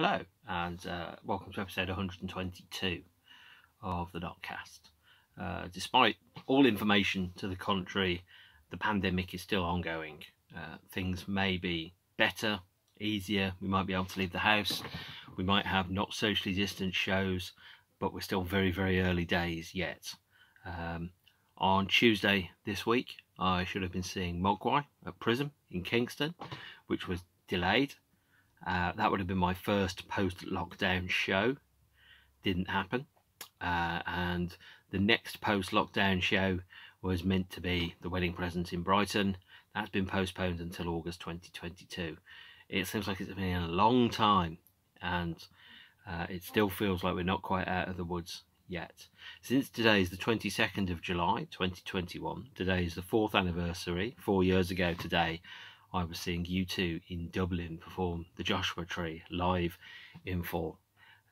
Hello, and uh, welcome to episode 122 of the Notcast. Uh, despite all information to the contrary, the pandemic is still ongoing. Uh, things may be better, easier. We might be able to leave the house. We might have not socially distant shows, but we're still very, very early days yet. Um, on Tuesday this week, I should have been seeing Mogwai at Pryzm in Kingston, which was delayed uh, that would have been my first post-lockdown show. Didn't happen. Uh, and the next post-lockdown show was meant to be the wedding present in Brighton. That's been postponed until August 2022. It seems like it's been a long time, and uh, it still feels like we're not quite out of the woods yet. Since today is the 22nd of July 2021, today is the fourth anniversary, four years ago today, I was seeing U2 in Dublin perform the Joshua Tree live in full.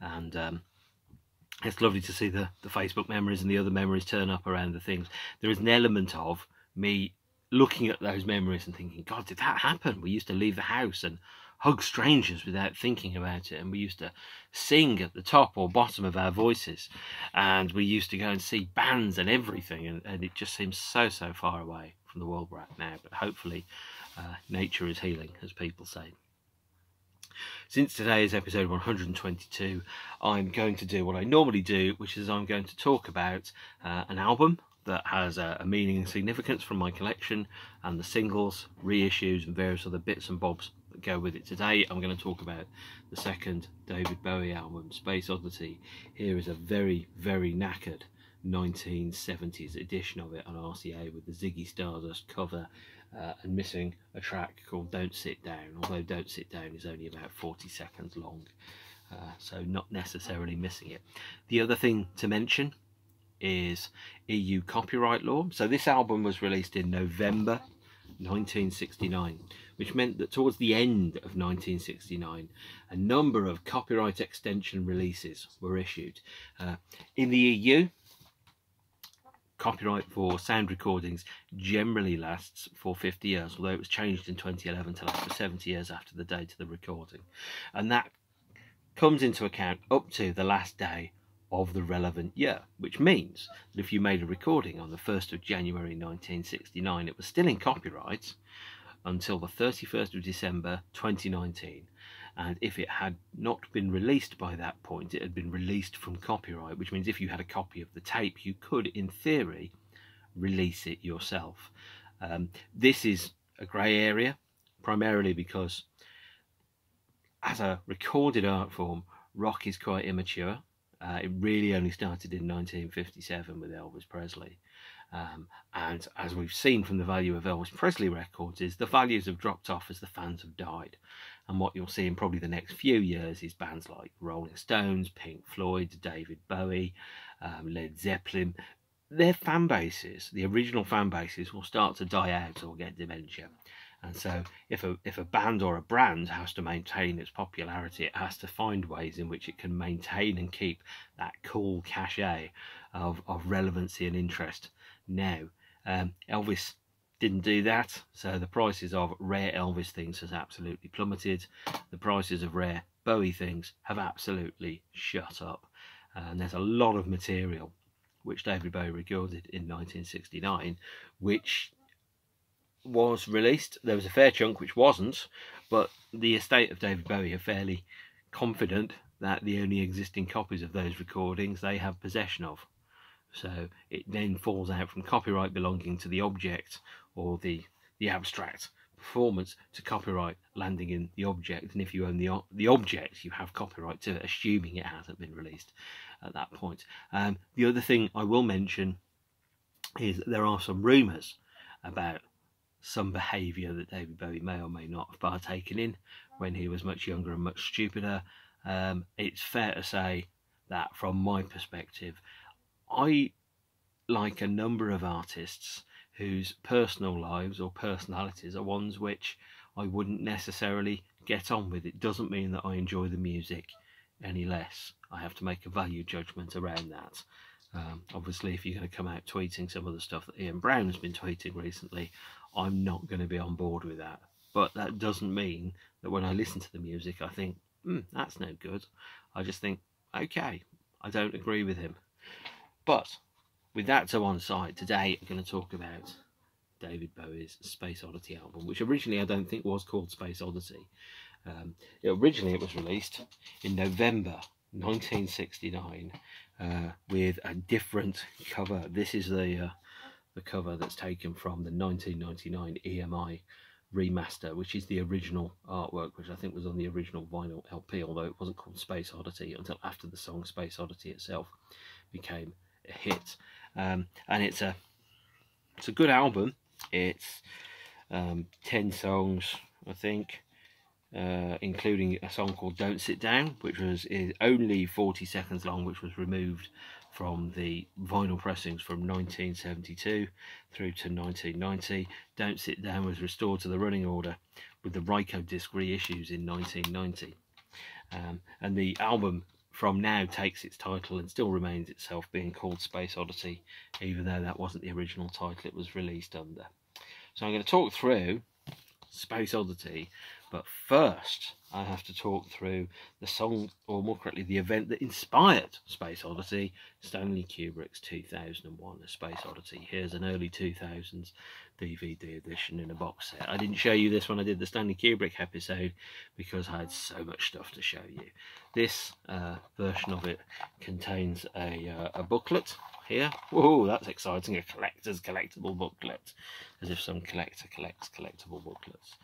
And um, it's lovely to see the, the Facebook memories and the other memories turn up around the things. There is an element of me looking at those memories and thinking, God, did that happen? We used to leave the house and hug strangers without thinking about it. And we used to sing at the top or bottom of our voices. And we used to go and see bands and everything. And, and it just seems so, so far away from the world we're at now. But hopefully uh, nature is healing, as people say. Since today is episode 122, I'm going to do what I normally do, which is I'm going to talk about uh, an album that has a, a, meaning and significance from my collection and the singles, reissues, and various other bits and bobs that go with it. Today, I'm going to talk about the second David Bowie album, Space Oddity. Here is a very, very knackered 1970s edition of it on RCA with the Ziggy Stardust cover uh, and missing a track called Don't Sit Down, although Don't Sit Down is only about 40 seconds long, uh, so not necessarily missing it. The other thing to mention is EU copyright law. So this album was released in November 1969, which meant that towards the end of 1969, a number of copyright extension releases were issued. Uh, in the EU, copyright for sound recordings generally lasts for 50 years, although it was changed in 2011 to last for 70 years after the date of the recording. And that comes into account up to the last day of the relevant year, which means that if you made a recording on the 1st of January 1969, it was still in copyright until the 31st of December 2019 and if it had not been released by that point it had been released from copyright which means if you had a copy of the tape you could in theory release it yourself. Um, this is a grey area primarily because as a recorded art form rock is quite immature. Uh, it really only started in 1957 with Elvis Presley. Um, and as we've seen from the value of Elvis Presley records is the values have dropped off as the fans have died and what you'll see in probably the next few years is bands like Rolling Stones, Pink Floyd, David Bowie, um, Led Zeppelin. Their fan bases, the original fan bases, will start to die out or get dementia. And so, if a if a band or a brand has to maintain its popularity, it has to find ways in which it can maintain and keep that cool cachet of, of relevancy and interest. Now, um, Elvis didn't do that. So the prices of rare Elvis things has absolutely plummeted. The prices of rare Bowie things have absolutely shut up. And there's a lot of material which David Bowie recorded in 1969 which was released. There was a fair chunk which wasn't but the estate of David Bowie are fairly confident that the only existing copies of those recordings they have possession of. So it then falls out from copyright belonging to the object or the, the abstract performance to copyright landing in the object. And if you own the, the object, you have copyright to it, assuming it hasn't been released at that point. Um, the other thing I will mention is that there are some rumours about some behaviour that David Bowie may or may not have partaken in when he was much younger and much stupider. Um, it's fair to say that from my perspective, I like a number of artists whose personal lives or personalities are ones which I wouldn't necessarily get on with. It doesn't mean that I enjoy the music any less. I have to make a value judgment around that. Um, obviously, if you're going to come out tweeting some of the stuff that Ian Brown's been tweeting recently, I'm not going to be on board with that. But that doesn't mean that when I listen to the music, I think mm, that's no good. I just think, okay, I don't agree with him. But with that to one side, today I'm going to talk about David Bowie's Space Oddity album, which originally I don't think was called Space Oddity. Um, originally, it was released in November 1969 uh, with a different cover. This is the uh, the cover that's taken from the 1999 EMI remaster, which is the original artwork, which I think was on the original vinyl LP, although it wasn't called Space Oddity until after the song Space Oddity itself became a hit. Um, and it's a it's a good album. It's um, ten songs, I think, uh, including a song called "Don't Sit Down," which was only 40 seconds long, which was removed from the vinyl pressings from 1972 through to 1990. Don't Sit Down was restored to the running order with the Rykodisc reissues in 1990. Um, and the album from now takes its title and still remains itself being called Space Oddity, even though that wasn't the original title it was released under. So I'm going to talk through Space Oddity but first, I have to talk through the song, or more correctly, the event that inspired Space Oddity, Stanley Kubrick's 2001 A Space Oddity. Here's an early 2000s DVD edition in a box set. I didn't show you this when I did the Stanley Kubrick episode because I had so much stuff to show you. This uh, version of it contains a, uh, a booklet here. Whoa, that's exciting, a collector's collectible booklet, as if some collector collects collectible booklets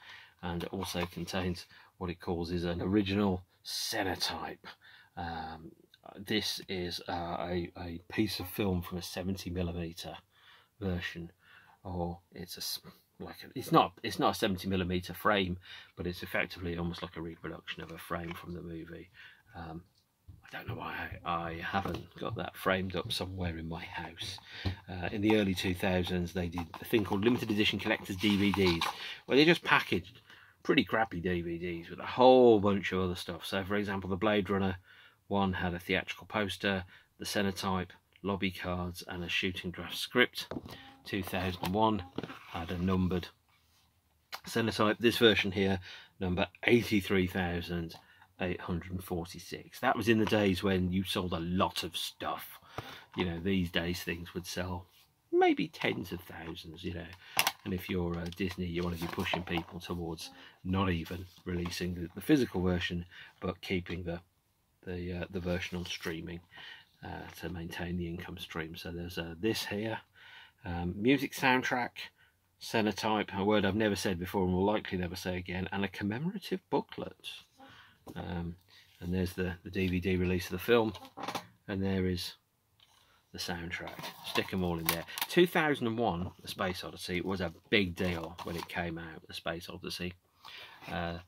and it also contains what it calls is an original Senitype. Um, this is uh, a, a piece of film from a 70 millimeter version, or it's a like a, it's not it's not a 70 millimeter frame, but it's effectively almost like a reproduction of a frame from the movie. Um, I don't know why I, I, haven't got that framed up somewhere in my house. Uh, in the early 2000s, they did a thing called limited edition collectors DVDs, where they just packaged pretty crappy DVDs with a whole bunch of other stuff. So, for example, the Blade Runner one had a theatrical poster, the Senitype, lobby cards, and a shooting draft script. 2001 had a numbered Senitype. This version here, number 83,846. That was in the days when you sold a lot of stuff. You know, these days things would sell maybe tens of thousands, you know. And if you're uh, Disney, you want to be pushing people towards not even releasing the, the physical version, but keeping the the uh, the version on streaming uh, to maintain the income stream. So there's uh, this here, um, music soundtrack, Senitype, a word I've never said before and will likely never say again, and a commemorative booklet. Um, and there's the, the DVD release of the film, and there is the soundtrack. Stick them all in there. 2001, The Space Odyssey, was a big deal when it came out, The Space Odyssey. Uh,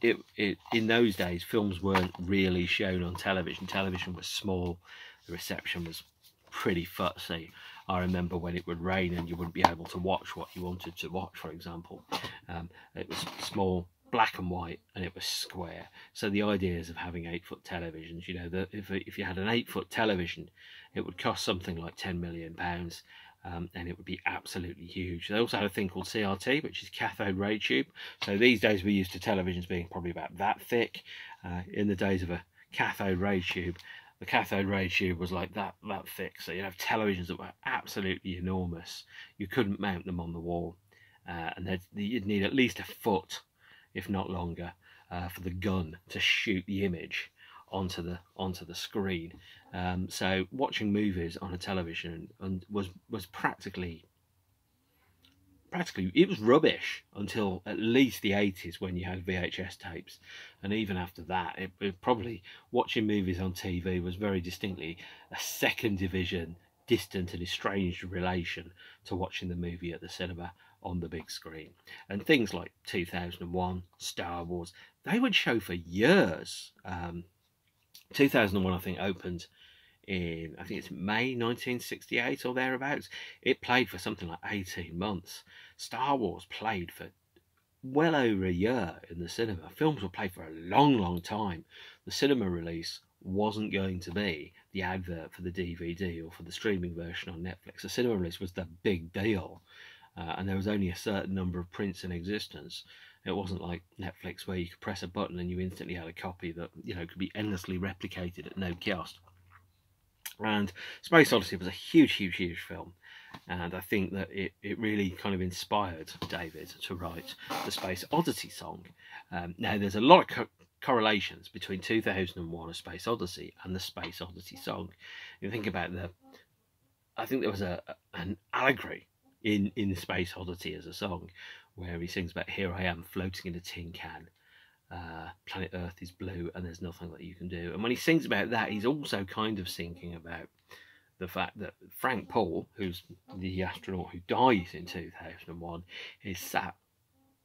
it, it, in those days, films weren't really shown on television. Television was small, the reception was pretty fussy. I remember when it would rain and you wouldn't be able to watch what you wanted to watch, for example. Um, it was small, black and white and it was square. So the ideas of having eight foot televisions, you know, that if, if you had an eight foot television, it would cost something like 10 million pounds. Um, and it would be absolutely huge. They also had a thing called CRT, which is cathode ray tube. So these days we're used to televisions being probably about that thick. Uh, in the days of a cathode ray tube, the cathode ray tube was like that that thick. So you'd have televisions that were absolutely enormous. You couldn't mount them on the wall, uh, and you'd need at least a foot if not longer, uh, for the gun to shoot the image onto the onto the screen. Um, so watching movies on a television and was was practically practically it was rubbish until at least the 80s when you had VHS tapes and even after that it, it probably watching movies on TV was very distinctly a second division distant and estranged relation to watching the movie at the cinema on the big screen. And things like 2001, Star Wars, they would show for years. Um, 2001, I think, opened in, I think it's May 1968 or thereabouts. It played for something like 18 months. Star Wars played for well over a year in the cinema. Films were played for a long, long time. The cinema release wasn't going to be the advert for the DVD or for the streaming version on Netflix. The cinema release was the big deal uh, and there was only a certain number of prints in existence. It wasn't like Netflix where you could press a button and you instantly had a copy that you know could be endlessly replicated at no cost. And Space Odyssey was a huge, huge, huge film. And I think that it, it really kind of inspired David to write the Space Odyssey song. Um, now, there's a lot of co correlations between 2001 A Space Odyssey and the Space Odyssey song. You think about the, I think there was a an allegory in, in Space Oddity as a song where he sings about here I am floating in a tin can. Uh, planet Earth is blue and there's nothing that you can do. And when he sings about that, he's also kind of thinking about the fact that Frank Poole, who's the astronaut who dies in 2001, is sat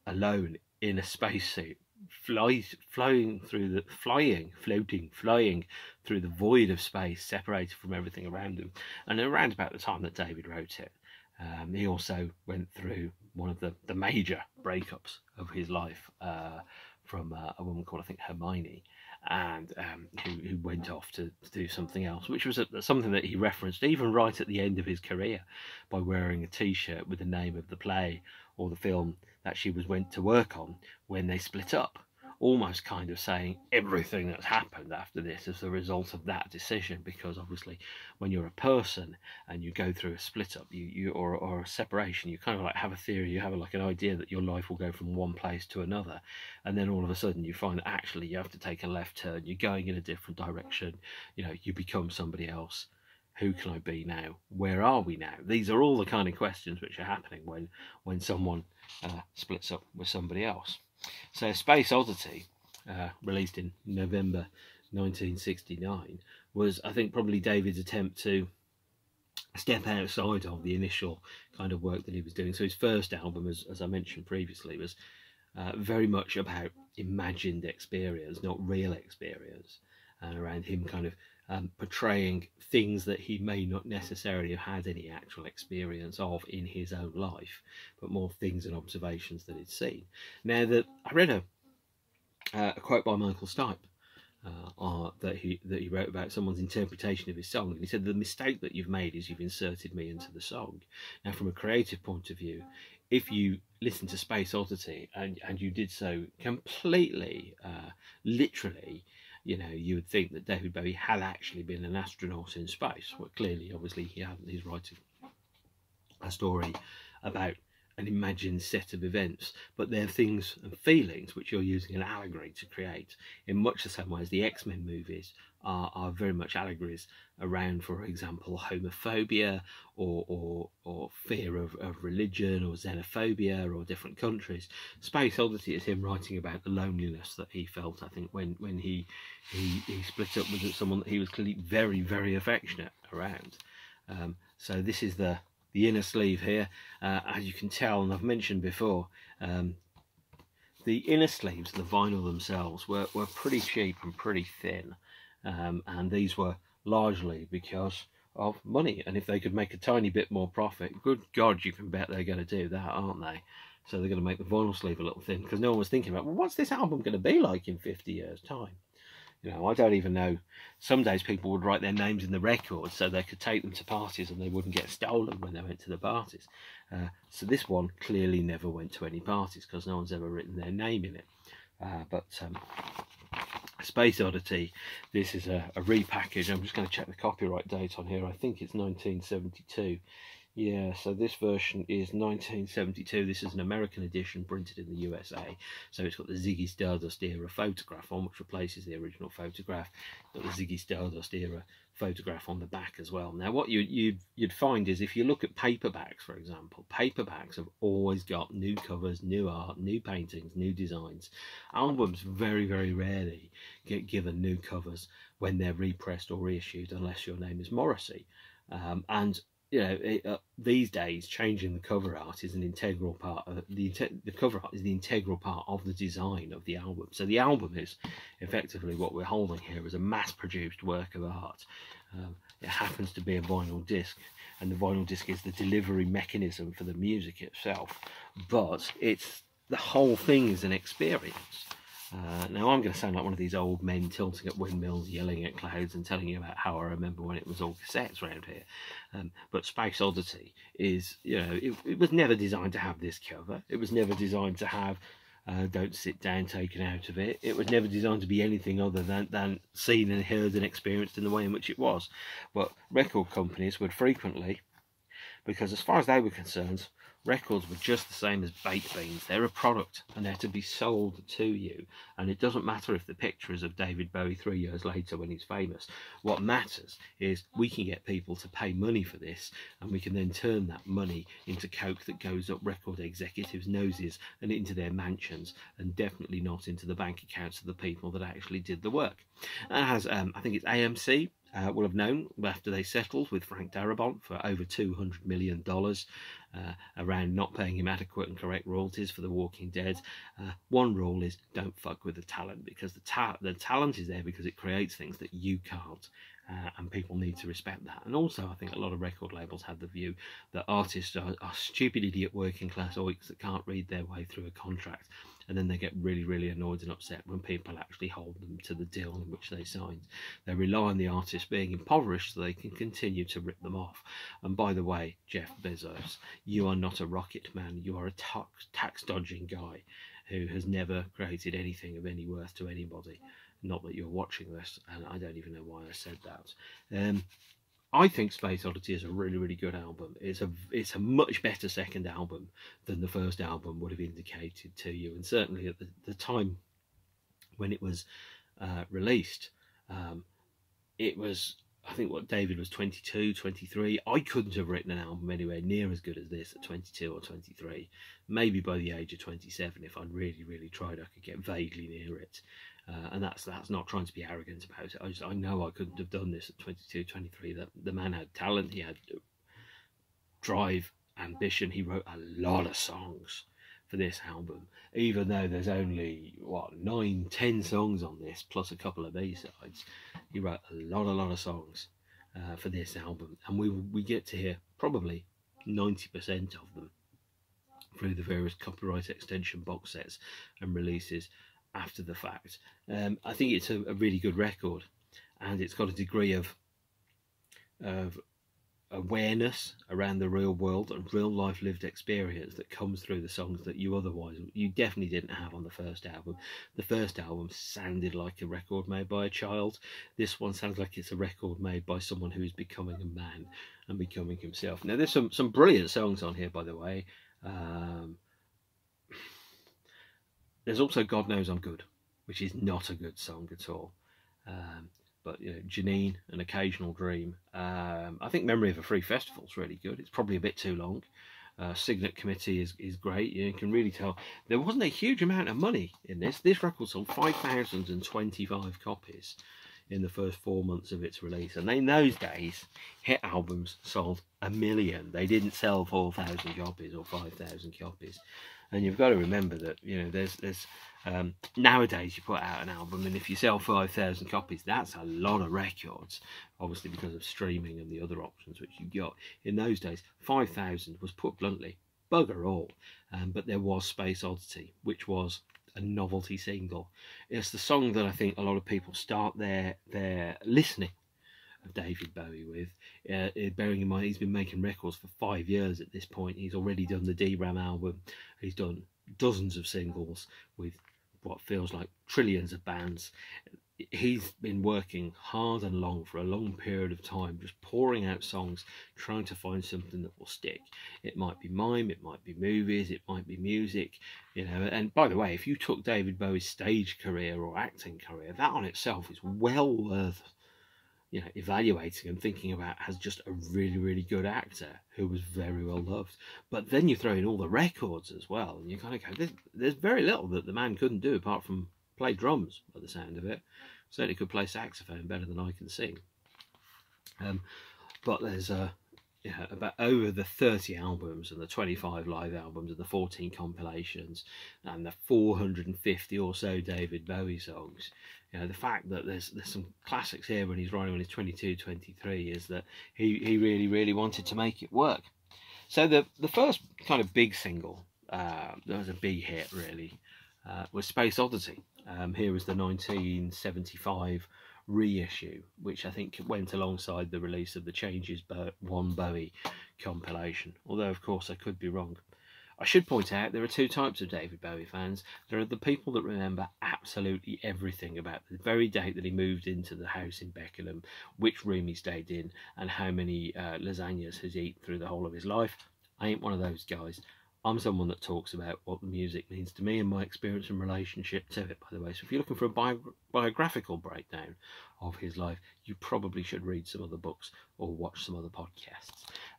alone in a spacesuit, flies, flying through the, flying, floating, flying through the void of space, separated from everything around him. And around about the time that David wrote it, um, he also went through one of the, the major breakups of his life uh, from uh, a woman called, I think, Hermione and um, who, who went off to, to, do something else, which was a, something that he referenced even right at the end of his career by wearing a T-shirt with the name of the play or the film that she was went to work on when they split up almost kind of saying everything that's happened after this is the result of that decision because obviously when you're a person and you go through a split up you, you or, or a separation you kind of like have a theory you have like an idea that your life will go from one place to another and then all of a sudden you find that actually you have to take a left turn you're going in a different direction you know you become somebody else who can I be now? Where are we now? These are all the kind of questions which are happening when when someone uh, splits up with somebody else. So Space Oddity, uh, released in November 1969, was I think probably David's attempt to step outside of the initial kind of work that he was doing. So his first album, as, as I mentioned previously, was uh, very much about imagined experience, not real experience, and around him kind of um, portraying things that he may not necessarily have had any actual experience of in his own life, but more things and observations that he'd seen. Now, that I read a, uh, a quote by Michael Stipe. Uh, that he that he wrote about someone's interpretation of his song, and he said the mistake that you've made is you've inserted me into the song. Now, from a creative point of view, if you listen to Space Oddity and and you did so completely, uh, literally, you know, you would think that David Bowie had actually been an astronaut in space. Well, clearly, obviously, he hadn't. He's writing a story about an imagined set of events, but they're things and feelings which you're using an allegory to create in much the same way as the X-Men movies are, are very much allegories around, for example, homophobia or, or, or fear of, of religion or xenophobia or different countries. Space Oddity is him writing about the loneliness that he felt, I think, when, when he, he, he split up with someone that he was clearly very, very affectionate around. Um, so this is the the inner sleeve here uh, as you can tell and I've mentioned before um, the inner sleeves the vinyl themselves were, were pretty cheap and pretty thin um, and these were largely because of money and if they could make a tiny bit more profit good god you can bet they're going to do that aren't they so they're going to make the vinyl sleeve a little thin because no one was thinking about well what's this album going to be like in 50 years time you know, I don't even know. Some days people would write their names in the records so they could take them to parties and they wouldn't get stolen when they went to the parties. Uh, so this one clearly never went to any parties because no one's ever written their name in it. Uh, but um, Space Oddity, this is a, a repackage. I'm just going to check the copyright date on here. I think it's 1972. Yeah, so this version is 1972. This is an American edition printed in the USA. So it's got the Ziggy Stardust era photograph on, which replaces the original photograph. Got the Ziggy Stardust era photograph on the back as well. Now, what you, you'd, you'd find is if you look at paperbacks, for example, paperbacks have always got new covers, new art, new paintings, new designs. Albums very, very rarely get given new covers when they're repressed or reissued, unless your name is Morrissey. Um, and you know, it, uh, these days, changing the cover art is an integral part. Of the the cover art is the integral part of the design of the album. So the album is effectively what we're holding here is a mass-produced work of art. Um, it happens to be a vinyl disc, and the vinyl disc is the delivery mechanism for the music itself. But it's the whole thing is an experience. Uh, now I'm going to sound like one of these old men tilting at windmills, yelling at clouds, and telling you about how I remember when it was all cassettes around here. Um, but Space Oddity is, you know, it, it, was never designed to have this cover. It was never designed to have uh, don't sit down taken out of it. It was never designed to be anything other than, than seen and heard and experienced in the way in which it was. But record companies would frequently, because as far as they were concerned, records were just the same as baked beans. They're a product and they're to be sold to you. And it doesn't matter if the picture is of David Bowie three years later when he's famous. What matters is we can get people to pay money for this and we can then turn that money into coke that goes up record executives' noses and into their mansions and definitely not into the bank accounts of the people that actually did the work. Has, um, I think it's AMC uh, will have known after they settled with Frank Darabont for over $200 million uh, around not paying him adequate and correct royalties for The Walking Dead. Uh, one rule is don't fuck with the talent because the, ta- the talent is there because it creates things that you can't. Uh, and people need to respect that. And also, I think a lot of record labels have the view that artists are, are stupid idiot working class oiks that can't read their way through a contract and then they get really, really annoyed and upset when people actually hold them to the deal in which they signed. They rely on the artist being impoverished so they can continue to rip them off. And by the way, Jeff Bezos, you are not a rocket man, you are a tax tax dodging guy who has never created anything of any worth to anybody. Not that you're watching this, and I don't even know why I said that. Um, I think Space Oddity is a really, really good album. It's a it's a much better second album than the first album would have indicated to you, and certainly at the, the time when it was uh, released, um, it was I think what David was 22, 23. I couldn't have written an album anywhere near as good as this at 22 or 23. Maybe by the age of 27, if I'd really, really tried, I could get vaguely near it. Uh, and that's that's not trying to be arrogant about it. I, just, I know I couldn't have done this at 22, 23. That the man had talent, he had drive, ambition. He wrote a lot of songs for this album, even though there's only what nine, ten songs on this, plus a couple of B sides. He wrote a lot, a lot of songs uh, for this album, and we we get to hear probably 90% of them through the various copyright extension box sets and releases after the fact. Um, I think it's a, a, really good record, and it's got a degree of of awareness around the real world and real life lived experience that comes through the songs that you otherwise you definitely didn't have on the first album. The first album sounded like a record made by a child. This one sounds like it's a record made by someone who is becoming a man and becoming himself. Now there's some some brilliant songs on here by the way. Um, there's also God Knows I'm Good, which is not a good song at all. Um, but you know, Janine, An Occasional Dream. Um, I think Memory of a Free Festival is really good. It's probably a bit too long. Uh, Cygnet Committee is, is great. You can really tell there wasn't a huge amount of money in this. This record sold 5,025 copies in the first four months of its release. And in those days, hit albums sold a million. They didn't sell 4,000 copies or 5,000 copies and you've got to remember that you know there's there's um, nowadays you put out an album and if you sell 5,000 copies that's a lot of records obviously because of streaming and the other options which you got. In those days 5,000 was put bluntly bugger all. Um, but there was Space Oddity which was a novelty single. It's the song that I think a lot of people start their their listening of David Bowie with. Uh, uh, bearing in mind he's been making records for five years at this point. He's already done the Deram album. He's done dozens of singles with what feels like trillions of bands. He's been working hard and long for a long period of time, just pouring out songs, trying to find something that will stick. It might be mime, it might be movies, it might be music, you know. And by the way, if you took David Bowie's stage career or acting career, that on itself is well worth you know, evaluating and thinking about as just a really, really good actor who was very well loved. But then you throw in all the records as well, and you kind of go, there's, there's very little that the man couldn't do apart from play drums by the sound of it. Certainly could play saxophone better than I can sing. Um, but there's uh, yeah, about over the 30 albums and the 25 live albums and the 14 compilations and the 450 or so David Bowie songs you know the fact that there's there's some classics here when he's writing when he's 22 23 is that he he really really wanted to make it work. So the the first kind of big single uh, that was a big hit really uh, was space oddity. Um, here was the 1975 reissue which i think went alongside the release of the changes one bowie compilation. Although of course i could be wrong I should point out there are two types of David Bowie fans. There are the people that remember absolutely everything about the very date that he moved into the house in Beckenham, which room he stayed in, and how many uh, lasagnas he's eaten through the whole of his life. I ain't one of those guys. I'm someone that talks about what the music means to me and my experience and relationship to it, by the way. So if you're looking for a bi biographical breakdown of his life, you probably should read some other books or watch some other podcasts.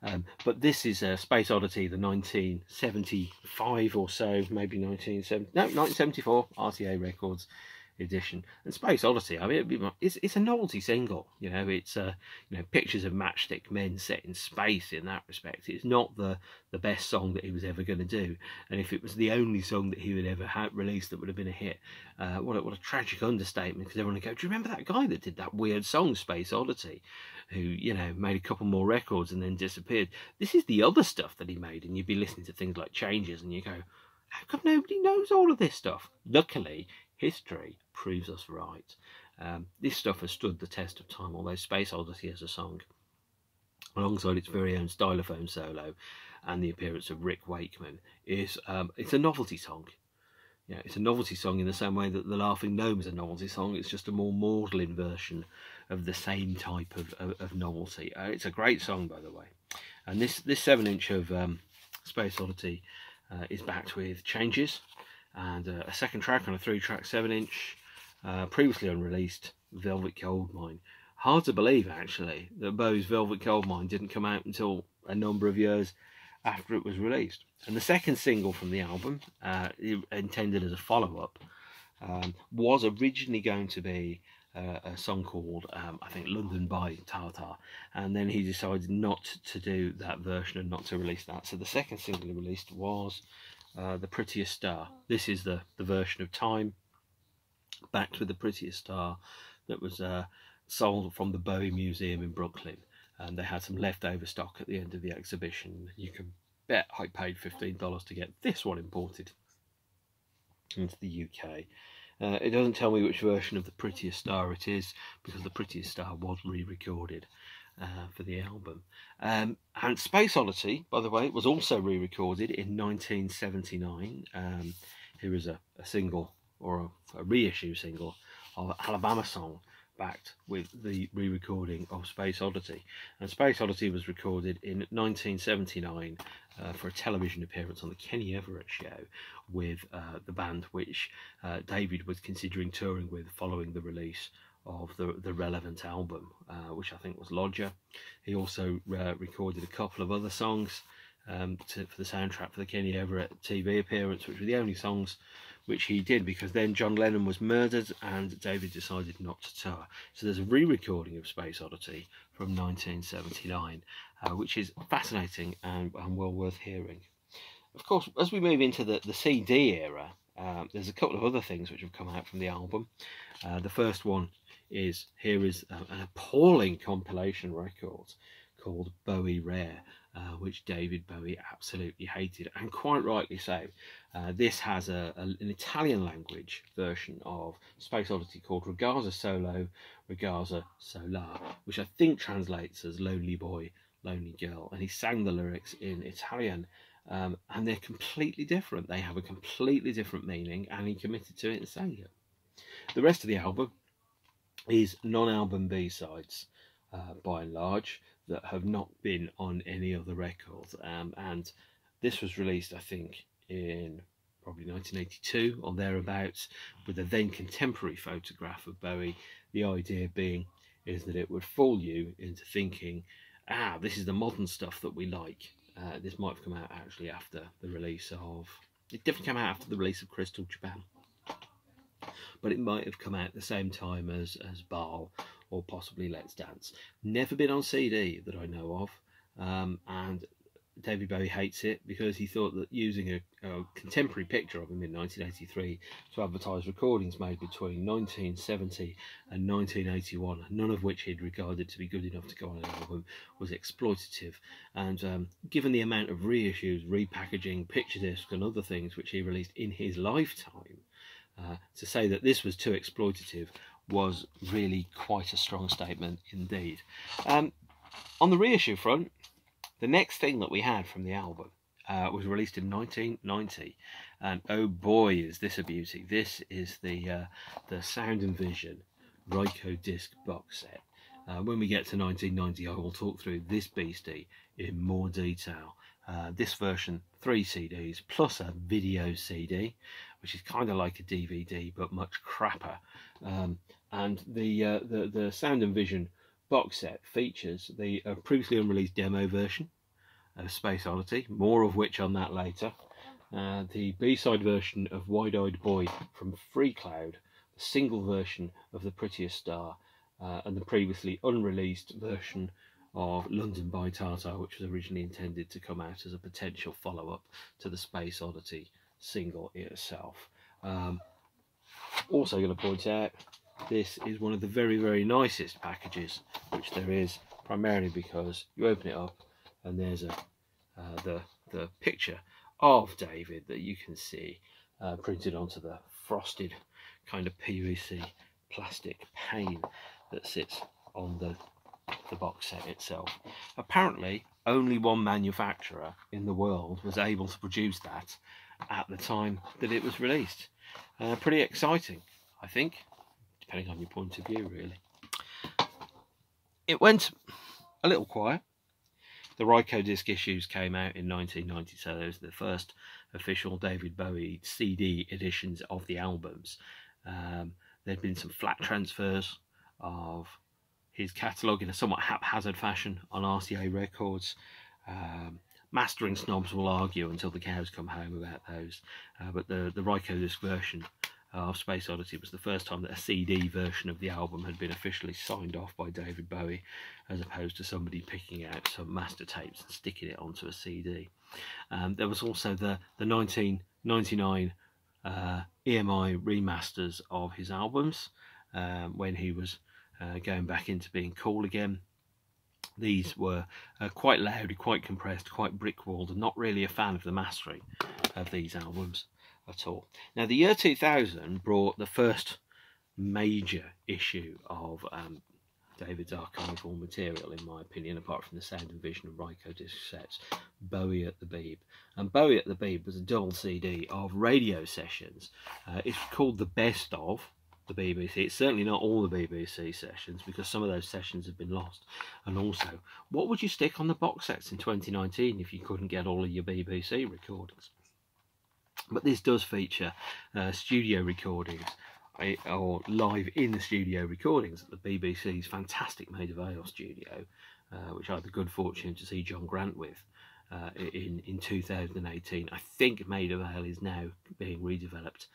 Um, but this is a Space Oddity, the 1975 or so, maybe 1970, no, 1974 RCA Records edition. And Space Oddity, I mean, it's it's a novelty single. You know, it's uh, you know pictures of matchstick men set in space. In that respect, it's not the the best song that he was ever going to do. And if it was the only song that he would ever have released that would have been a hit, uh, what a, what a tragic understatement. Because everyone would go, "Do you remember that guy that did that weird song, Space Oddity?" Who you know made a couple more records and then disappeared. This is the other stuff that he made, and you'd be listening to things like Changes, and you go. How come nobody knows all of this stuff? Luckily, history proves us right. Um, this stuff has stood the test of time, although Space Oddity as a song, alongside its very own stylophone solo and the appearance of Rick Wakeman, is um, it's a novelty song. Yeah, it's a novelty song in the same way that The Laughing Gnome is a novelty song. It's just a more maudlin version of the same type of, of, of novelty. Uh, it's a great song, by the way. And this, this 7-inch of um, Space Oddity uh, is backed with changes and uh, a second track on a three track 7 inch, uh, previously unreleased Velvet Goldmine. Hard to believe actually that Bowie's Velvet Goldmine didn't come out until a number of years after it was released. And the second single from the album, uh, intended as a follow up, um, was originally going to be uh, a song called, um, I think, London Bye Ta-Ta. And then he decided not to do that version and not to release that. So the second single he released was uh, The Prettiest Star. This is the, the version of Time, backed with The Prettiest Star, that was uh, sold from the Bowie Museum in Brooklyn. And they had some leftover stock at the end of the exhibition. You can bet I paid $15 to get this one imported into the UK. Uh, it doesn't tell me which version of The Prettiest Star it is because The Prettiest Star was re-recorded uh, for the album. Um, and Space Oddity, by the way, was also re-recorded in 1979. Um, here is a, a single or a, a, reissue single of Alabama Song backed with the re-recording of Space Oddity. And Space Oddity was recorded in 1979 uh, for a television appearance on the Kenny Everett show with uh, the band which uh, David was considering touring with following the release of the, the relevant album, uh, which I think was Lodger. He also uh, recorded a couple of other songs um, to, for the soundtrack for the Kenny Everett TV appearance, which were the only songs which he did because then John Lennon was murdered and David decided not to tour. So there's a re-recording of Space Oddity from 1979, uh, which is fascinating and, and, well worth hearing. Of course, as we move into the, the CD era, um, there's a couple of other things which have come out from the album. Uh, the first one is here is an appalling compilation record called Bowie Rare, uh, which David Bowie absolutely hated, and quite rightly so. Uh, this has a, a, an Italian language version of Space Oddity called Ragazza Solo, Ragazza Solar, which I think translates as Lonely Boy, Lonely Girl, and he sang the lyrics in Italian. Um, and they're completely different. They have a completely different meaning, and he committed to it and sang it. The rest of the album is non-album B-sides uh, by and large that have not been on any other records. Um, and this was released I think in probably 1982 or thereabouts with a then contemporary photograph of Bowie. The idea being is that it would fool you into thinking ah this is the modern stuff that we like. Uh, this might have come out actually after the release of it definitely came out after the release of Crystal Japan but it might have come out the same time as, as Baal or possibly Let's Dance. Never been on CD that I know of, um, and David Bowie hates it because he thought that using a, a, contemporary picture of him in 1983 to advertise recordings made between 1970 and 1981, none of which he'd regarded to be good enough to go on an album, was exploitative. And um, given the amount of reissues, repackaging, picture discs, and other things which he released in his lifetime, uh, to say that this was too exploitative was really quite a strong statement indeed. Um, on the reissue front, the next thing that we had from the album uh, was released in 1990, and oh boy, is this a beauty! This is the uh, the Sound and Vision Rykodisc box set. Uh, when we get to 1990, I will talk through this beastie in more detail. Uh, this version, three CDs plus a video CD, which is kind of like a DVD but much crapper. Um, and the, uh, the the Sound and Vision box set features the uh, previously unreleased demo version of Space Oddity, more of which on that later. Uh, the B-side version of Wide Eyed Boy from Free Cloud the single version of The Prettiest Star, uh, and the previously unreleased version of London Bye Ta-Ta, which was originally intended to come out as a potential follow-up to the Space Oddity single itself. Um, also going to point out, this is one of the very, very nicest packages which there is, primarily because you open it up and there's a uh, the the picture of David that you can see uh, printed onto the frosted kind of PVC plastic pane that sits on the the box set itself. Apparently, only one manufacturer in the world was able to produce that at the time that it was released. Uh, pretty exciting, I think, depending on your point of view, really. It went a little quiet the Ryko disc issues came out in 1990, so those were the first official David Bowie CD editions of the albums. Um, there'd been some flat transfers of his catalogue in a somewhat haphazard fashion on RCA Records. Um, mastering snobs will argue until the cows come home about those, uh, but the, the Rykodisc version of Space Oddity was the first time that a CD version of the album had been officially signed off by David Bowie, as opposed to somebody picking out some master tapes and sticking it onto a CD. Um, there was also the, the 1999 uh, EMI remasters of his albums um, when he was uh, going back into being cool again. These were uh, quite loud, quite compressed, quite brick walled, and not really a fan of the mastering of these albums at all. Now, the year 2000 brought the first major issue of um, David's archival material, in my opinion, apart from the Sound and Vision of Rykodisc sets, Bowie at the Beeb. And Bowie at the Beeb was a double CD of radio sessions. Uh, it's called the best of the BBC. It's certainly not all the BBC sessions because some of those sessions have been lost. And also, what would you stick on the box sets in 2019 if you couldn't get all of your BBC recordings? But this does feature uh, studio recordings or live in the studio recordings at the BBC's fantastic Maida Vale studio, uh, which I had the good fortune to see John Grant with uh, in, in 2018. I think Maida Vale is now being redeveloped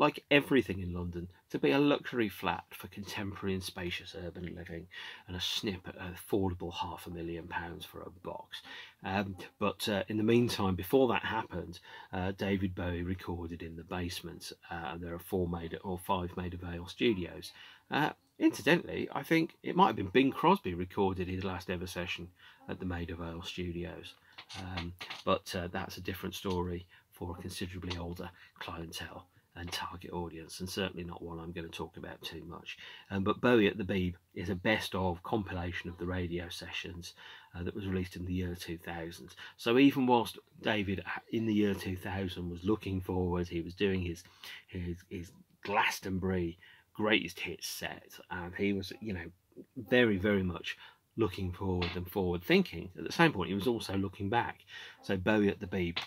like everything in London, to be a luxury flat for contemporary and spacious urban living, and a snip at an affordable half a million pounds for a box. Um, but uh, in the meantime, before that happened, uh, David Bowie recorded in the basement. Uh, there are four made or five Maida Vale studios. Uh, incidentally, I think it might have been Bing Crosby recorded his last ever session at the Maida Vale studios. Um, but uh, that's a different story for a considerably older clientele and target audience, and certainly not one I'm going to talk about too much. Um, but Bowie at the Beeb is a best of compilation of the radio sessions uh, that was released in the year 2000. So even whilst David in the year 2000 was looking forward, he was doing his his, his Glastonbury greatest hits set, and he was, you know, very very much looking forward and forward thinking. At the same point, he was also looking back. So Bowie at the Beeb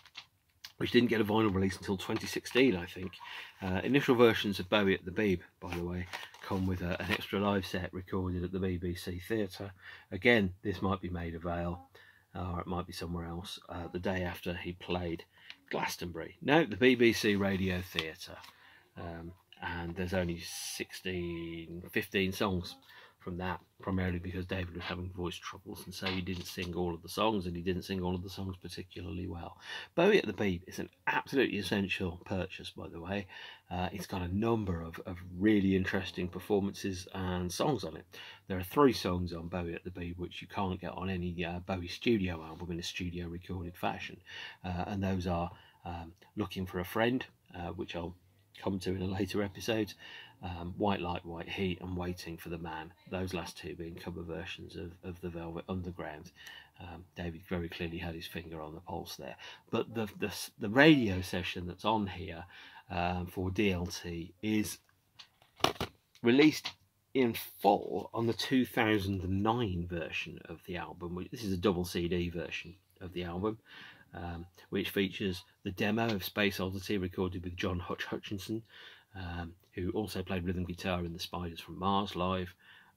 which didn't get a vinyl release until 2016, I think. Uh, initial versions of Bowie at the Beeb, by the way, come with a, an extra live set recorded at the BBC Theatre. Again, this might be Maida Vale, or it might be somewhere else, uh, the day after he played Glastonbury. No, the BBC Radio Theatre. Um, and there's only 16, 15 songs from that, primarily because David was having voice troubles, and so he didn't sing all of the songs, and he didn't sing all of the songs particularly well. Bowie at the Beeb is an absolutely essential purchase, by the way. Uh, it's got a number of, of really interesting performances and songs on it. There are three songs on Bowie at the Beeb which you can't get on any uh, Bowie studio album in a studio recorded fashion, uh, and those are um, Looking for a Friend, uh, which I'll come to in a later episode, um, White Light, White Heat, and Waiting for the Man. Those last two being cover versions of, of the Velvet Underground. Um, David very clearly had his finger on the pulse there. But the the, the radio session that's on here um, for DLT is released in full on the 2009 version of the album. This is a double CD version of the album, um, which features the demo of Space Oddity recorded with John Hutch Hutchinson, um, who also played rhythm guitar in the Spiders from Mars live,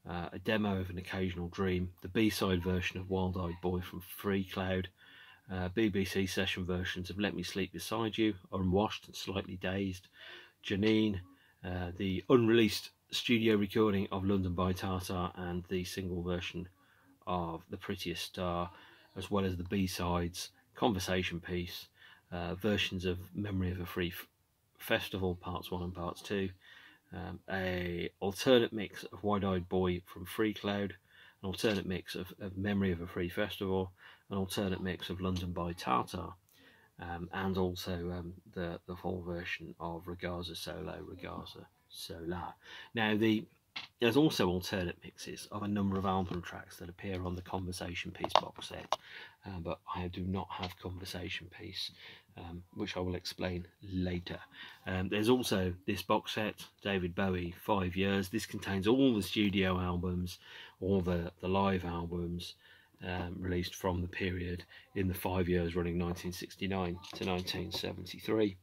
uh, a demo of An Occasional Dream, the B-side version of Wild Eyed Boy from Freecloud, uh, BBC session versions of Let Me Sleep Beside You, Unwashed and Slightly Dazed, Janine, uh, the unreleased studio recording of London Bye Ta-Ta and the single version of The Prettiest Star, as well as the B-sides, Conversation Piece, uh, versions of Memory of a Free Festival Parts 1 and Parts 2, um, a alternate mix of Wide Eyed Boy from Free Cloud, an alternate mix of, of, Memory of a Free Festival, an alternate mix of London Bye Ta-Ta, um, and also um, the, the full version of Ragazza Solo, Ragazza Sola. Now, the there's also alternate mixes of a number of album tracks that appear on the Conversation Piece box set, uh, but I do not have Conversation Piece, um, which I will explain later. Um, there's also this box set, David Bowie, Five Years. This contains all the studio albums, all the, the live albums um, released from the period in the five years running 1969 to 1973.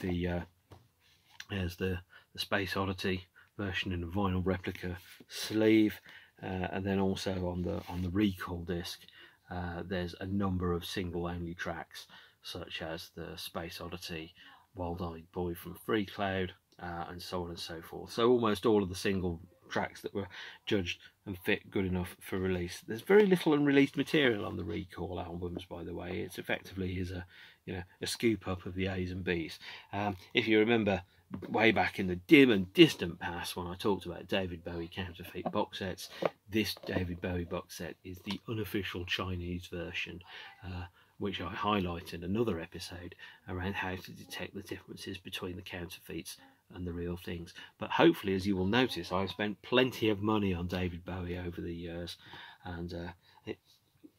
The uh, there's the, the Space Oddity version in a vinyl replica sleeve uh, and then also on the on the recall disc uh, there's a number of single only tracks such as the Space Oddity, Wild Eyed Boy from Freecloud uh, and so on and so forth. So almost all of the single tracks that were judged and fit good enough for release. There's very little unreleased material on the Recall albums, by the way. It's effectively is a you know a scoop up of the A's and B's. Um, if you remember way back in the dim and distant past when I talked about David Bowie counterfeit box sets, this David Bowie box set is the unofficial Chinese version, uh, which I highlight in another episode around how to detect the differences between the counterfeits and the real things. But hopefully, as you will notice, I've spent plenty of money on David Bowie over the years, and uh, it,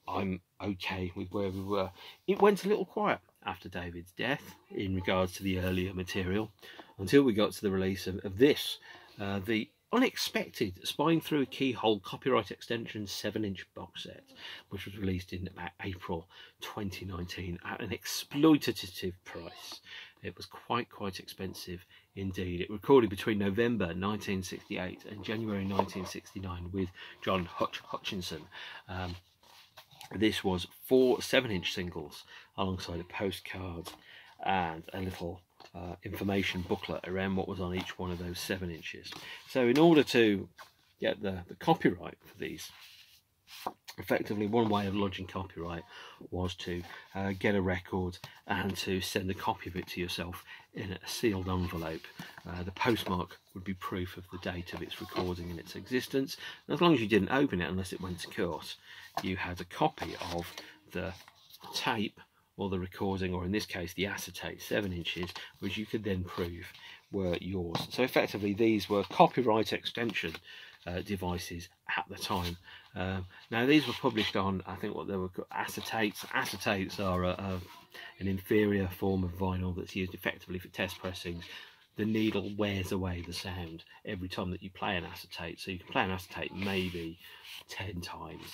I'm okay with where we were. It went a little quiet after David's death in regards to the earlier material until we got to the release of, of this, uh, the unexpected Spying Through a Keyhole copyright extension 7 inch box set, which was released in about April 2019 at an exploitative price. It was quite, quite expensive indeed. It recorded between November 1968 and January 1969 with John Hutch Hutchinson. Um, this was four 7 inch singles alongside a postcard and a little uh, information booklet around what was on each one of those seven inches. So in order to get the, the copyright for these, effectively one way of lodging copyright was to uh, get a record and to send a copy of it to yourself in a sealed envelope. Uh, the postmark would be proof of the date of its recording and its existence. And as long as you didn't open it unless it went to court, you had a copy of the tape or the recording, or in this case the acetate, 7 inches, which you could then prove were yours. So effectively these were copyright extension uh, devices at the time. Um, now these were published on, I think what they were called acetates. Acetates are a, a, an inferior form of vinyl that's used effectively for test pressings the needle wears away the sound every time that you play an acetate. So you can play an acetate maybe 10 times.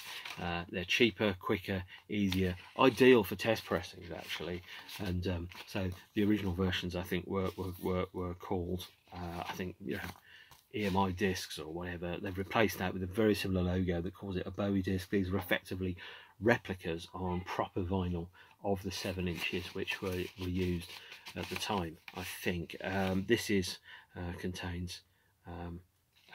Uh, they're cheaper, quicker, easier, ideal for test pressings actually. And um, so the original versions I think were, were, were, called, uh, I think, you know, EMI discs or whatever. They've replaced that with a very similar logo that calls it a Bowie disc. These are effectively replicas on proper vinyl of the seven inches which were, were used at the time I think. Um, this is uh, contains um,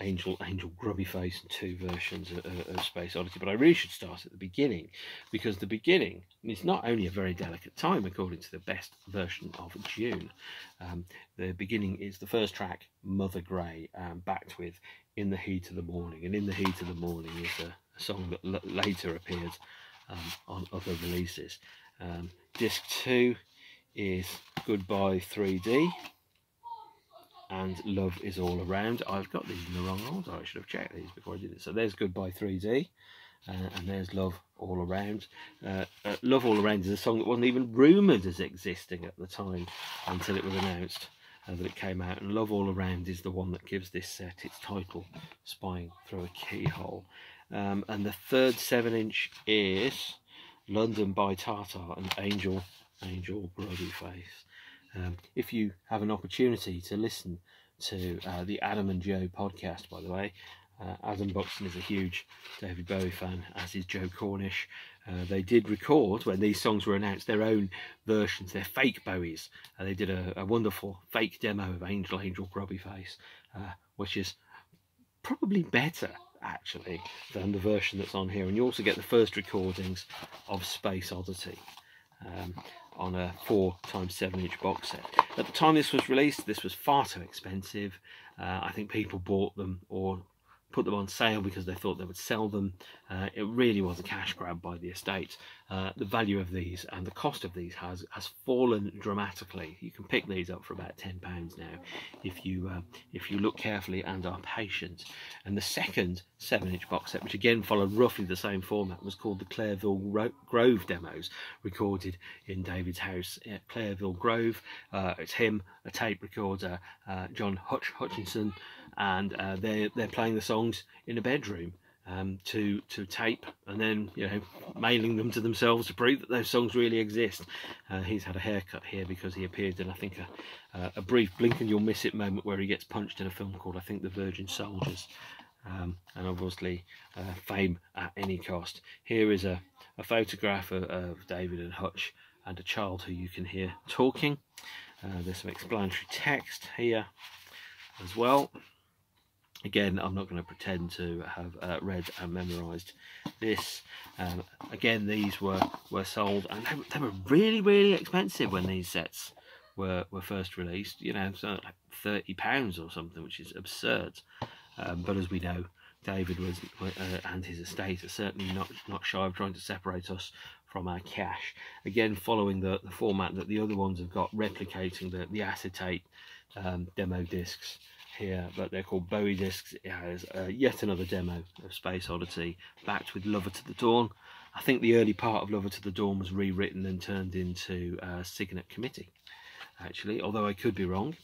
Angel Angel Grubby Face and two versions of, of, Space Oddity. But I really should start at the beginning because the beginning is not only a very delicate time according to the best version of Dune. Um, the beginning is the first track Mother Grey um, backed with In the Heat of the Morning. And In the Heat of the Morning is a, a song that later appeared um, on other releases um, disc 2 is Goodbye 3D and Love is All Around. I've got these in the wrong order. I should have checked these before I did it. So there's Goodbye 3D. Uh, and there's Love All Around. Uh, uh, Love All Around is a song that wasn't even rumoured as existing at the time until it was announced uh, that it came out. And Love All Around is the one that gives this set its title, Spying Through a Keyhole. Um, and the third 7 inch is London Bye Ta-Ta and Angel, Angel Face. Um, if you have an opportunity to listen to uh, the Adam and Joe podcast, by the way, uh, Adam Buxton is a huge David Bowie fan, as is Joe Cornish. Uh, they did record when these songs were announced their own versions, their fake Bowies. Uh, they did a, a, wonderful fake demo of Angel Angel Grubby Face, uh, which is probably better actually than the version that's on here. And you also get the first recordings of Space Oddity. Um, on a 4 times 7 inch box set. At the time this was released, this was far too expensive. Uh, I think people bought them or put them on sale because they thought they would sell them. Uh, it really was a cash grab by the estate. Uh, the value of these and the cost of these has has fallen dramatically. You can pick these up for about ten pounds now, if you uh, if you look carefully and are patient. And the second seven-inch box set, which again followed roughly the same format, was called the Clareville Grove demos, recorded in David's house at Clareville Grove. Uh, it's him, a tape recorder, uh, John Hutch Hutchinson, and uh, they're they're playing the songs in a bedroom um, to to tape and then you know mailing them to themselves to prove that those songs really exist. Uh, he's had a haircut here because he appeared in I think a, a brief blink and you'll miss it moment where he gets punched in a film called I think The Virgin Soldiers. Um, and obviously uh, fame at any cost. Here is a, a photograph of, of, David and Hutch and a child who you can hear talking. Uh, there's some explanatory text here as well. Again, I'm not going to pretend to have uh, read and memorised this. Um, again, these were, were sold, and they, they, were really, really expensive when these sets were, were first released. You know, so like thirty pounds or something, which is absurd. Um, but as we know, David was uh, and his estate are certainly not not shy of trying to separate us from our cash. Again, following the, the format that the other ones have got, replicating the the acetate um, demo discs here, but they're called Bowie discs. It has uh, yet another demo of Space Oddity, backed with Lover to the Dawn. I think the early part of Lover to the Dawn was rewritten and turned into uh, Cygnet Committee, actually, although I could be wrong.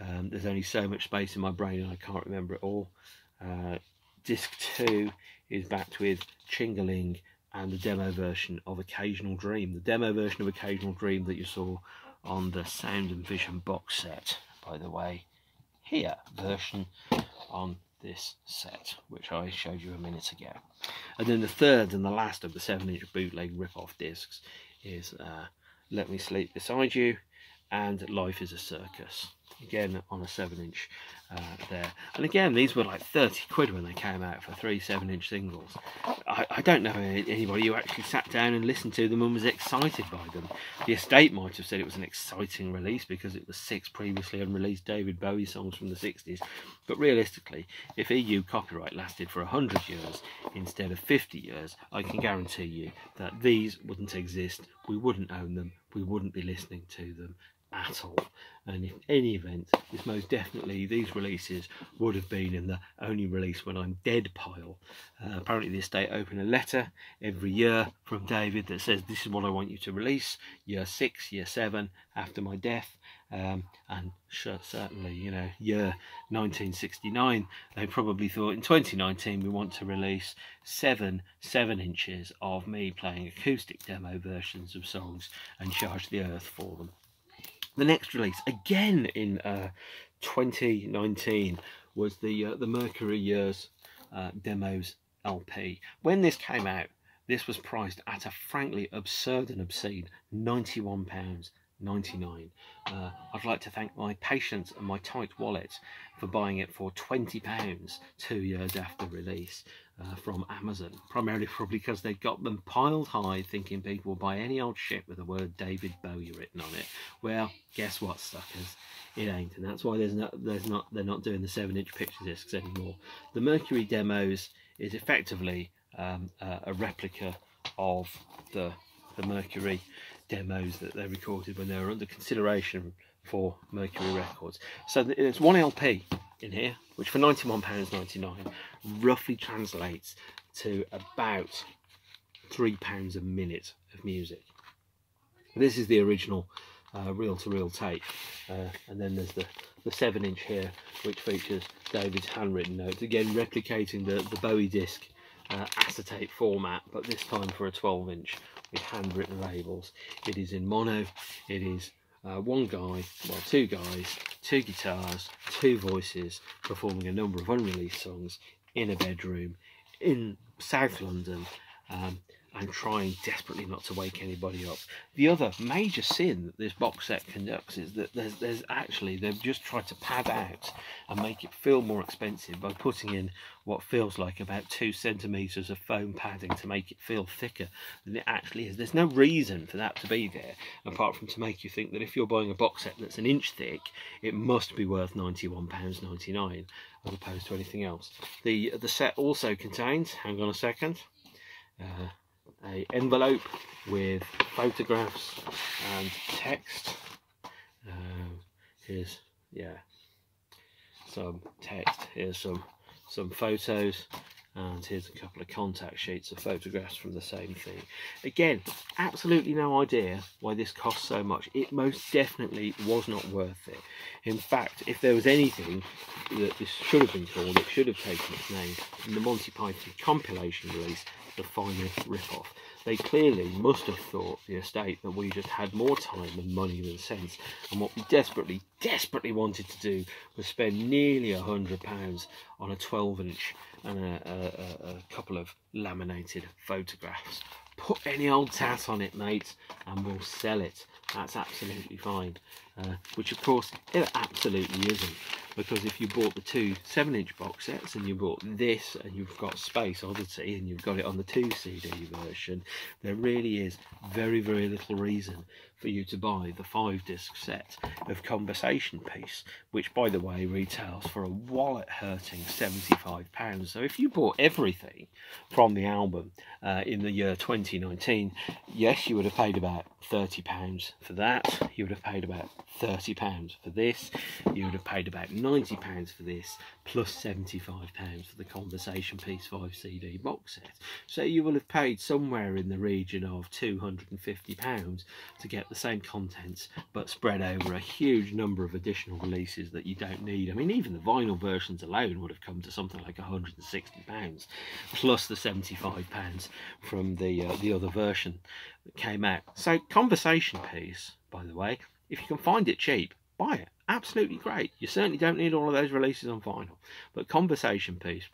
Um, there's only so much space in my brain and I can't remember it all. Uh, disc 2 is backed with Ching-a-Ling and the demo version of Occasional Dream. The demo version of Occasional Dream that you saw on the Sound and Vision box set, by the way, here version on this set, which I showed you a minute ago. And then the third and the last of the 7-inch bootleg rip-off discs is uh, Let Me Sleep Beside You and Life is a Circus again on a 7 inch uh, there. And again these were like 30 quid when they came out for three 7 inch singles. I, I, don't know anybody who actually sat down and listened to them and was excited by them. The estate might have said it was an exciting release because it was six previously unreleased David Bowie songs from the 60s but realistically if EU copyright lasted for 100 years instead of 50 years I can guarantee you that these wouldn't exist. We wouldn't own them. We wouldn't be listening to them at all. And in any event, this most definitely, these releases would have been in the only release when I'm dead pile. Uh, apparently the estate open a letter every year from David that says this is what I want you to release, year six, year seven, after my death. Um, and certainly, you know, year 1969, they probably thought in 2019 we want to release seven seven inches of me playing acoustic demo versions of songs and charge the earth for them. The next release, again in uh, 2019, was the uh, the Mercury Years uh, Demos LP. When this came out, this was priced at a frankly absurd and obscene £91 99 uh, I'd like to thank my patience and my tight wallet for buying it for £20 two years after release uh, from Amazon primarily probably because they got them piled high thinking people will buy any old shit with the word David Bowie written on it. Well guess what suckers? It ain't and that's why there's not there's not they're not doing the 7 inch picture discs anymore. The Mercury demos is effectively um, uh, a replica of the the Mercury demos that they recorded when they were under consideration for Mercury Records. So there's one LP in here, which for £91.99 roughly translates to about £3 a minute of music. This is the original uh, reel-to-reel tape, uh, and then there's the, the 7-inch here, which features David's handwritten notes, again replicating the, the Bowie disc uh, acetate format, but this time for a 12-inch with handwritten labels. It is in mono, it is uh, one guy, well two guys, two guitars, two voices performing a number of unreleased songs in a bedroom in South London um, and trying desperately not to wake anybody up. The other major sin that this box set conducts is that there's, there's actually, they've just tried to pad out and make it feel more expensive by putting in what feels like about two centimetres of foam padding to make it feel thicker than it actually is. There's no reason for that to be there, apart from to make you think that if you're buying a box set that's an inch thick, it must be worth £91.99 as opposed to anything else. The, the set also contains, hang on a second, uh, a envelope with photographs and text. Uh, here's yeah some text. Here's some some photos and here's a couple of contact sheets of photographs from the same thing again absolutely no idea why this costs so much it most definitely was not worth it in fact if there was anything that this should have been called it should have taken its name from the monty python compilation release the final rip-off they clearly must have thought, the estate, that we just had more time and money than sense. And what we desperately, desperately wanted to do was spend nearly a hundred pounds on a 12 inch and a, a, a, couple of laminated photographs. Put any old tat on it, mate, and we'll sell it. That's absolutely fine. Uh, which, of course, it absolutely isn't because if you bought the two 7 inch box sets and you bought this and you've got Space Oddity and you've got it on the 2 CD version there really is very very little reason for you to buy the 5 disc set of Conversation Piece which by the way retails for a wallet hurting £75 so if you bought everything from the album uh, in the year 2019 yes you would have paid about £30 for that. You would have paid about £30 for this. You would have paid about £90 for this plus £75 for the Conversation Piece 5 CD box set. So you will have paid somewhere in the region of £250 to get the same contents but spread over a huge number of additional releases that you don't need. I mean even the vinyl versions alone would have come to something like £160 plus the £75 from the, uh, the other version that came out. So Conversation Piece, by the way, if you can find it cheap, buy it absolutely great. You certainly don't need all of those releases on vinyl, but Conversation Piece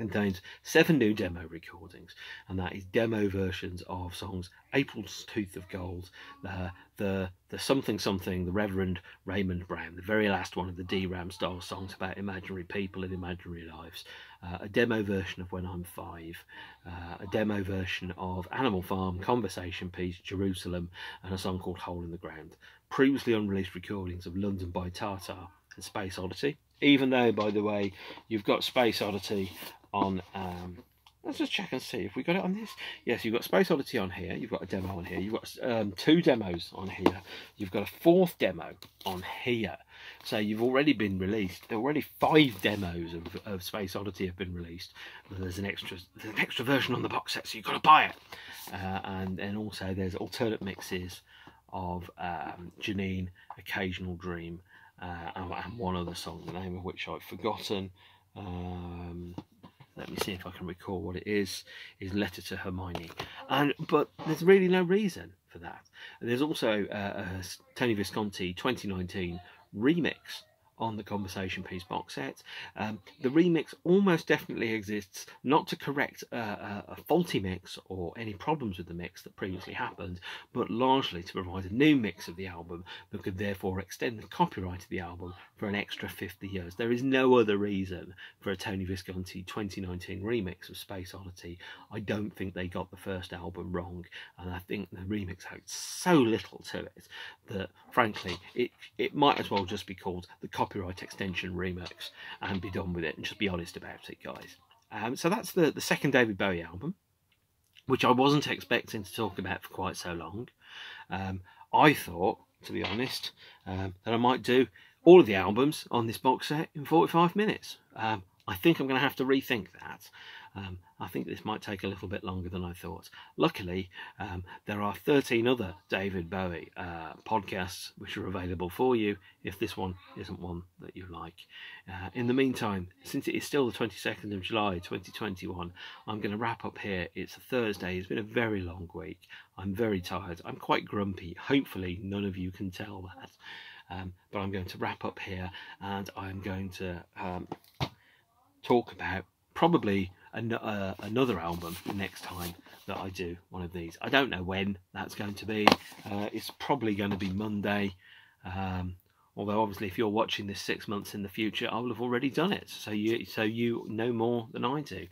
contains seven new demo recordings, and that is demo versions of songs April's Tooth of Gold, uh, the the something something, the Reverend Raymond Brown, the very last one of the Deram style songs about imaginary people and imaginary lives, uh, a demo version of When I'm Five, uh, a demo version of Animal Farm, Conversation Piece, Jerusalem, and a song called Hole in the Ground. Previously unreleased recordings of London Bye Ta-Ta and Space Oddity. Even though, by the way, you've got Space Oddity on um, let's just check and see if we got it on this. Yes you've got space oddity on here you've got a demo on here you've got um, two demos on here you've got a fourth demo on here. So you've already been released there already five demos of, of space oddity have been released there's an extra there's an extra version on the box set so you've got to buy it. Uh, and then also there's alternate mixes of um, janine occasional dream uh, and, one other song the name of which i've forgotten um, let me see if I can recall what it is, is Letter to Hermione. And But there's really no reason for that. And there's also uh, a Tony Visconti 2019 remix on the Conversation Piece box set. Um, the remix almost definitely exists not to correct a, a, faulty mix or any problems with the mix that previously happened, but largely to provide a new mix of the album that could therefore extend the copyright of the album for an extra 50 years. There is no other reason for a Tony Visconti 2019 remix of Space Oddity. I don't think they got the first album wrong, and I think the remix had so little to it that, frankly, it, it might as well just be called the copyright extension remix and be done with it and just be honest about it, guys. Um, so that's the, the second David Bowie album, which I wasn't expecting to talk about for quite so long. Um, I thought to be honest, um, that I might do all of the albums on this box set in 45 minutes. Um, I think I'm going to have to rethink that. Um, I think this might take a little bit longer than I thought. Luckily, um, there are 13 other David Bowie uh, podcasts which are available for you if this one isn't one that you like. Uh, in the meantime, since it is still the 22nd of July 2021, I'm going to wrap up here. It's a Thursday, it's been a very long week. I'm very tired, I'm quite grumpy. Hopefully, none of you can tell that. Um, but I'm going to wrap up here and I'm going to um, talk about probably an, uh, another album next time that I do one of these. I don't know when that's going to be. Uh, it's probably going to be Monday. Um, although obviously, if you're watching this six months in the future, I will have already done it. So you, so you know more than I do.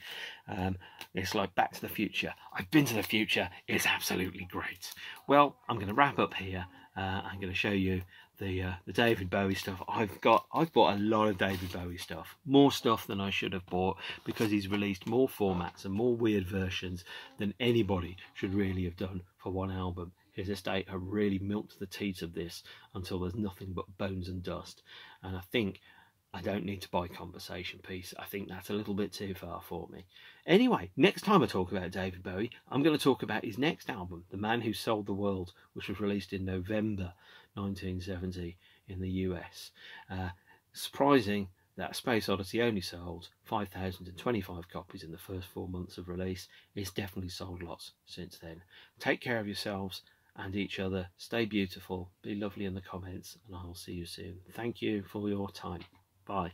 Um, it's like Back to the Future. I've been to the future. It's absolutely great. Well, I'm going to wrap up here. Uh, I'm going to show you the uh, the David Bowie stuff. I've got I've bought a lot of David Bowie stuff, more stuff than I should have bought because he's released more formats and more weird versions than anybody should really have done for one album. His estate have really milked the teat of this until there's nothing but bones and dust, and I think I don't need to buy Conversation Piece. I think that's a little bit too far for me. Anyway, next time I talk about David Bowie, I'm going to talk about his next album, The Man Who Sold the World, which was released in November 1970 in the US. Uh, surprising that Space Oddity only sold 5,025 copies in the first four months of release. It's definitely sold lots since then. Take care of yourselves and each other. Stay beautiful. Be lovely in the comments, and I'll see you soon. Thank you for your time. Bye.